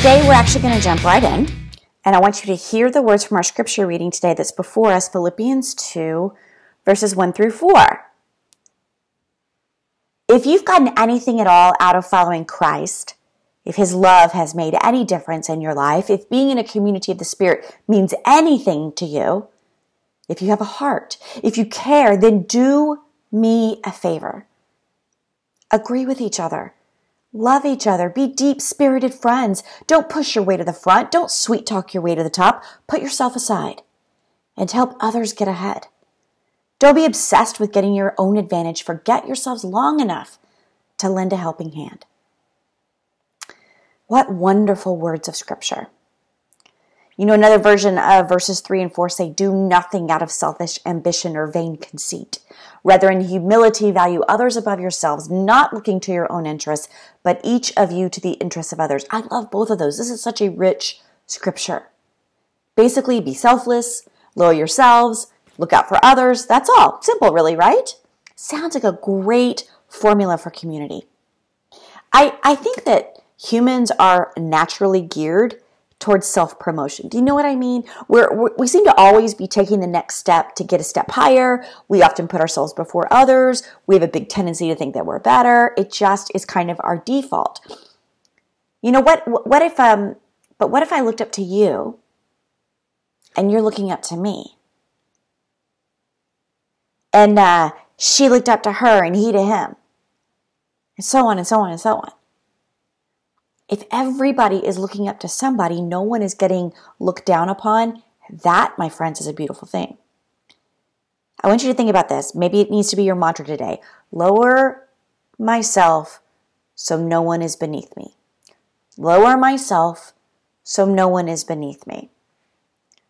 today we're actually going to jump right in, and I want you to hear the words from our scripture reading today that's before us Philippians 2, verses 1 through 4. If you've gotten anything at all out of following Christ, if his love has made any difference in your life, if being in a community of the Spirit means anything to you, if you have a heart, if you care, then do me a favor. Agree with each other. Love each other. Be deep spirited friends. Don't push your way to the front. Don't sweet talk your way to the top. Put yourself aside and help others get ahead. Don't be obsessed with getting your own advantage. Forget yourselves long enough to lend a helping hand. What wonderful words of Scripture. You know, another version of verses 3 and 4 say, Do nothing out of selfish ambition or vain conceit. Rather, in humility, value others above yourselves, not looking to your own interests, but each of you to the interests of others. I love both of those. This is such a rich scripture. Basically, be selfless, lower yourselves, look out for others. That's all. Simple, really, right? Sounds like a great formula for community. I, I think that humans are naturally geared towards self promotion. Do you know what I mean? We're, we're, we seem to always be taking the next step to get a step higher. We often put ourselves before others. We have a big tendency to think that we're better. It just is kind of our default. You know what? What if um? But what if I looked up to you, and you're looking up to me, and uh, she looked up to her, and he to him, and so on and so on and so on if everybody is looking up to somebody, no one is getting looked down upon. That, my friends, is a beautiful thing. I want you to think about this. Maybe it needs to be your mantra today. Lower myself so no one is beneath me. Lower myself so no one is beneath me.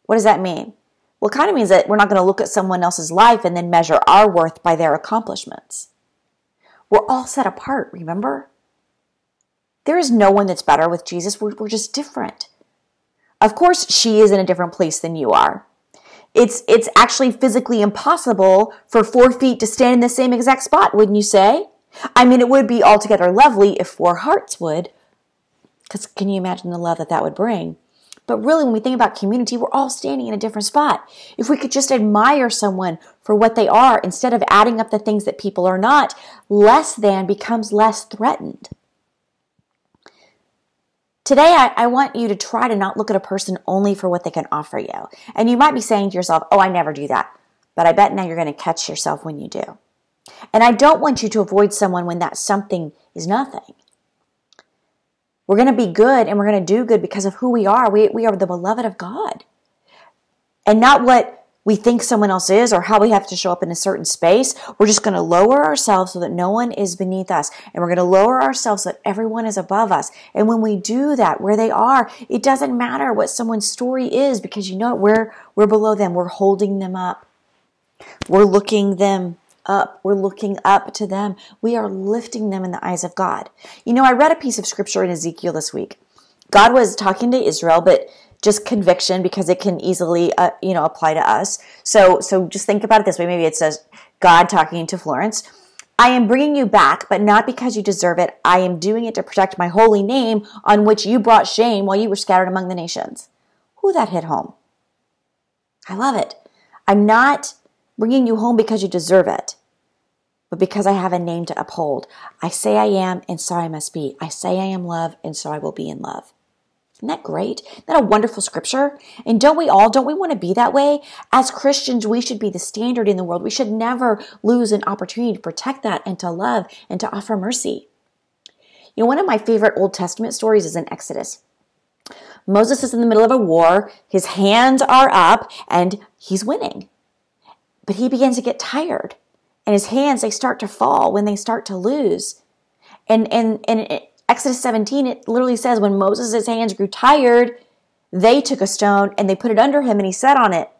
What does that mean? Well, it kind of means that we're not going to look at someone else's life and then measure our worth by their accomplishments. We're all set apart, remember? There is no one that's better with Jesus. We're, we're just different. Of course, she is in a different place than you are. It's, it's actually physically impossible for four feet to stand in the same exact spot, wouldn't you say? I mean, it would be altogether lovely if four hearts would, because can you imagine the love that that would bring? But really, when we think about community, we're all standing in a different spot. If we could just admire someone for what they are instead of adding up the things that people are not, less than becomes less threatened. Today, I, I, want you to try to not look at a person only for what they can offer you. And you might be saying to yourself, oh, I never do that. But I bet now you're going to catch yourself when you do. And I don't want you to avoid someone when that something is nothing. We're going to be good and we're going to do good because of who we are. We, we are the beloved of God. And not what we think someone else is or how we have to show up in a certain space. We're just going to lower ourselves so that no one is beneath us. And we're going to lower ourselves so that everyone is above us. And when we do that, where they are, it doesn't matter what someone's story is because you know We're, we're below them. We're holding them up. We're looking them up. We're looking up to them. We are lifting them in the eyes of God. You know, I read a piece of scripture in Ezekiel this week. God was talking to Israel, but just conviction because it can easily uh, you know apply to us. So so just think about it this way. Maybe it says god talking to florence. I am bringing you back but not because you deserve it. I am doing it to protect my holy name on which you brought shame while you were scattered among the nations. Who that hit home? I love it. I'm not bringing you home because you deserve it but because I have a name to uphold. I say I am, and so I must be. I say I am love, and so I will be in love. Isn't that great? Isn't that a wonderful scripture? And don't we all, don't we want to be that way? As Christians, we should be the standard in the world. We should never lose an opportunity to protect that and to love and to offer mercy. You know, one of my favorite Old Testament stories is in Exodus. Moses is in the middle of a war, his hands are up, and he's winning. But he begins to get tired, and his hands, they start to fall when they start to lose. And, and, and Exodus 17, it literally says, when Moses' hands grew tired, they took a stone and they put it under him and he sat on it.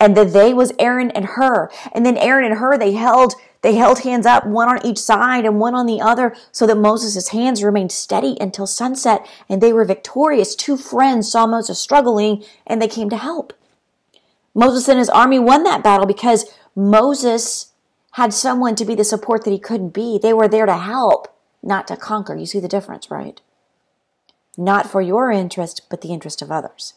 And the they was Aaron and Hur. And then Aaron and Hur, they held, they held hands up, one on each side and one on the other, so that Moses' hands remained steady until sunset, and they were victorious. Two friends saw Moses struggling and they came to help. Moses and his army won that battle because Moses had someone to be the support that he couldn't be. They were there to help not to conquer. You see the difference, right? not for your interest, but the interest of others.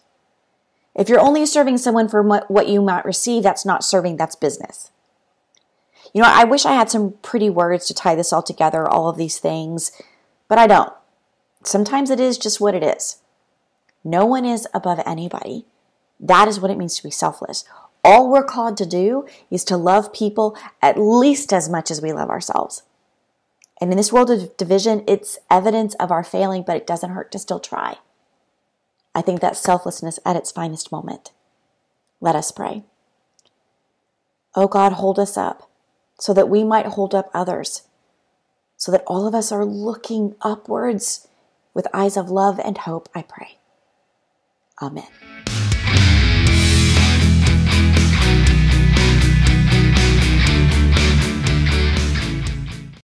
If you're only serving someone for what you might receive, that's not serving, that's business. You know, I wish I had some pretty words to tie this all together, all of these things, but I don't. Sometimes it is just what it is. No one is above anybody. That is what it means to be selfless. All we're called to do is to love people at least as much as we love ourselves. And in this world of division, it's evidence of our failing, but it doesn't hurt to still try. I think that's selflessness at its finest moment. Let us pray. Oh God, hold us up so that we might hold up others, so that all of us are looking upwards with eyes of love and hope, I pray. Amen.